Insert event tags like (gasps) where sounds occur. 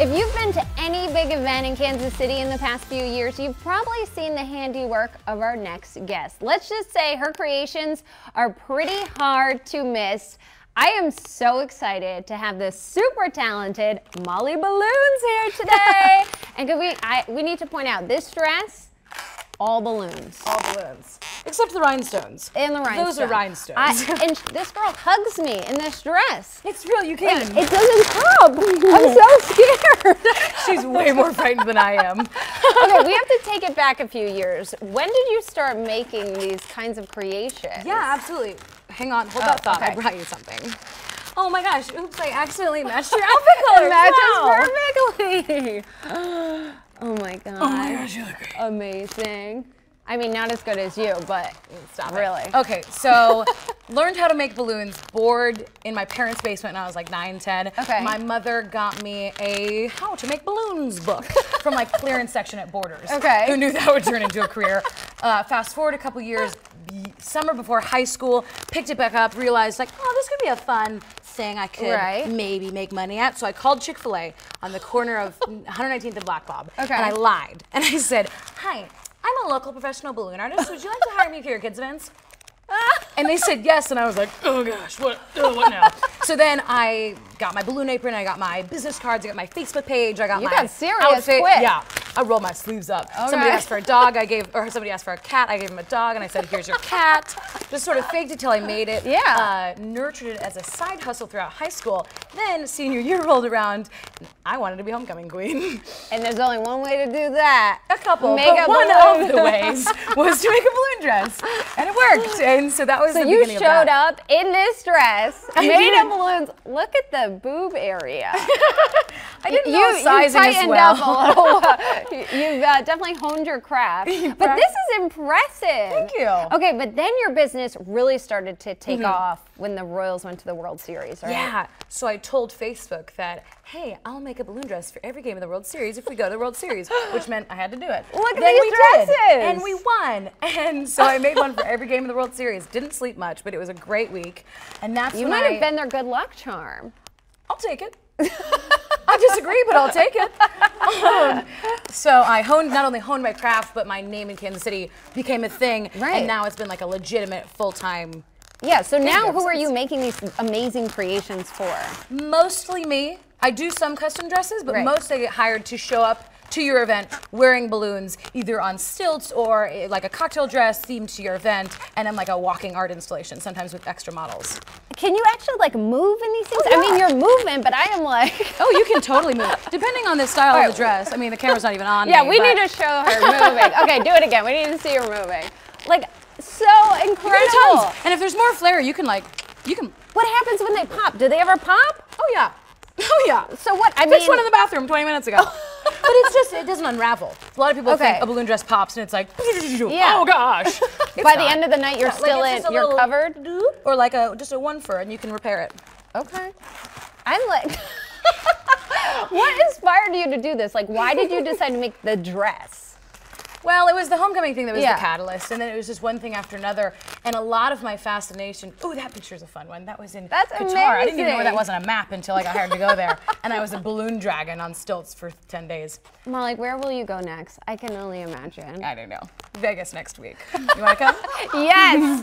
If you've been to any big event in Kansas City in the past few years, you've probably seen the handiwork of our next guest. Let's just say her creations are pretty hard to miss. I am so excited to have this super talented Molly Balloons here today. (laughs) and could we, I, we need to point out this dress, all balloons. All balloons. Except the rhinestones. And the rhinestones. Those are rhinestones. I, and this girl hugs me in this dress. it's real, you can. It doesn't come. Scared. (laughs) She's way more frightened than I am. (laughs) okay, we have to take it back a few years. When did you start making these kinds of creations? Yeah, absolutely. Hang on, hold Oh, that thought. okay. I brought you something. Oh my gosh, oops, I accidentally matched your outfit (laughs) colors. It matches Wow. perfectly. (gasps) Oh my god. (gasps) Oh my gosh, you look great. Amazing. I mean, not as good as you, but Stop it. really. Okay, so (laughs) learned how to make balloons bored in my parents' basement when I was like 9, 10. Okay. My mother got me a how to make balloons book from like clearance section at Borders. Okay. Who knew that would turn into a career? Uh, fast forward a couple years, summer before high school, picked it back up, realized like, oh, this could be a fun thing I could Right. maybe make money at. So I called Chick-fil-A on the corner of (laughs) 119th and Black Bob. Okay. And I lied. And I said, hi, I'm a local professional balloon artist. Would you like to hire me for your kids' events? (laughs) And they said yes, and I was like, oh gosh, what, oh, what now? (laughs) so then I got my balloon apron, I got my business cards, I got my Facebook page, I got You my got serious outfit. quick. Yeah, I rolled my sleeves up. Somebody asked for a dog, I gave, or somebody asked for a cat, I gave him a dog, and I said, here's your cat. Just sort of faked it till I made it. Yeah. Uh, nurtured it as a side hustle throughout high school. Then senior year (laughs) rolled around, I wanted to be homecoming queen. And there's only one way to do that. a couple, Make but a one balloon. of the ways (laughs) was to make a balloon dress, and it worked. And so that was So the you beginning of showed up in this dress, (laughs) I made did. of balloons. Look at the boob area. I didn't you, know sizing you as well. up a little. (laughs) You've uh, definitely honed your craft. (laughs) but this is impressive. Thank you. Okay, but then your business really started to take off when the Royals went to the World Series, right? Yeah. So I told Facebook that, hey, I'll make a balloon dress for every game of the World Series if we go to the World Series, (gasps) which meant I had to do it. Look at then these we did, dresses. and we won. And so I made one for every game of the World Series. Didn't sleep much, but it was a great week. And that's You might I, have been their good luck charm. I'll take it. (laughs) I disagree, but I'll take it. Um, so I honed, not only honed my craft, but my name in Kansas City became a thing. Right. And now it's been like a legitimate full-time, Yeah, so now who are you making these amazing creations for? mostly me. I do some custom dresses, but Right. most I get hired to show up to your event wearing balloons, either on stilts or eh, like a cocktail dress themed to your event, and I'm like a walking art installation, sometimes with extra models. Can you actually like move in these things? Oh, I mean, yeah. you're moving, but I am like. (laughs) Oh, you can totally move, (laughs) depending on the style All of the dress. I mean, the camera's not even on. Yeah, me, we but- need to show her moving. Okay, do it again. We need to see her moving. Like, so You can do incredible. tons. And if there's more flair, you can like, you can. What happens when they pop? Do they ever pop? Oh yeah, (laughs) oh yeah. So what? I Fixed mean, one in the bathroom 20 minutes ago. But it's just, it doesn't unravel. A lot of people Okay. think a balloon dress pops and it's like, (laughs) Yeah. oh gosh. It's (laughs) by the end of the night, you're Yeah, still it's in. just a You're covered. doop, Or like a just a one fur and you can repair it. Okay. I'm like. (laughs) what inspired you to do this? Like, why did you decide to make the dress? Well, it was the homecoming thing that was Yeah. the catalyst, and then it was just one thing after another. And a lot of my fascination. Oh, that picture's a fun one. That was in That's Qatar. I didn't even know that wasn't a map until I got hired to go there. (laughs) and I was a balloon dragon on stilts for 10 days. Molly, where will you go next? I can only imagine. I don't know. Vegas next week. You want to come? (laughs) yes.